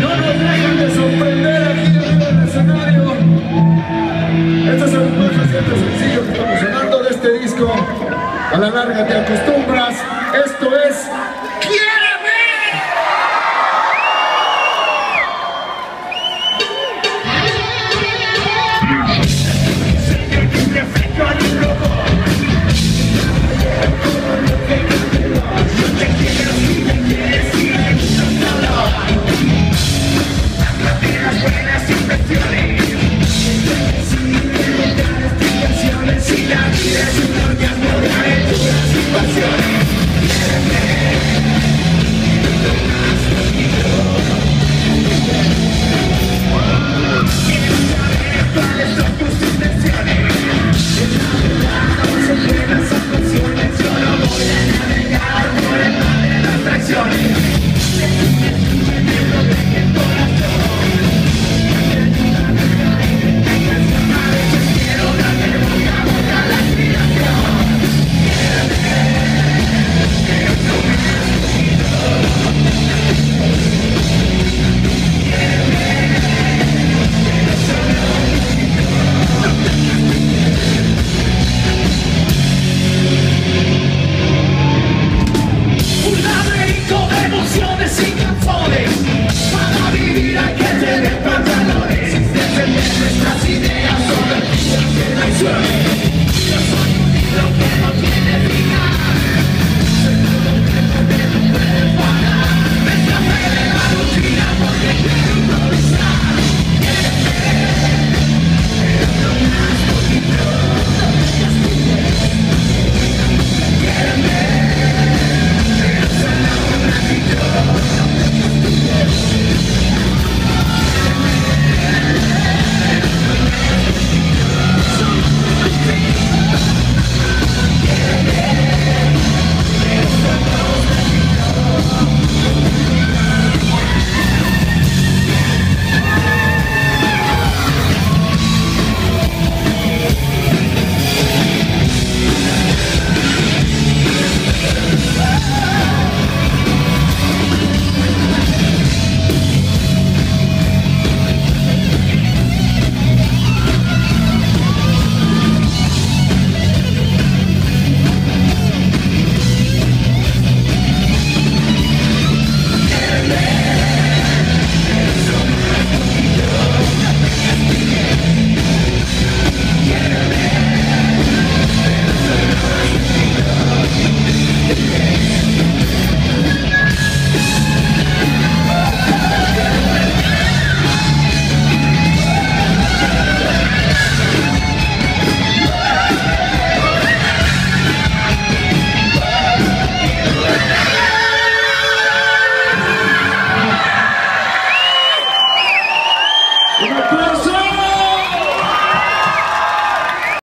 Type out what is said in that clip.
No nos dejes de sorprender aquí en el escenario. Estos son los más recientes sencillos que estamos sonando de este disco. A la larga te acostumbras.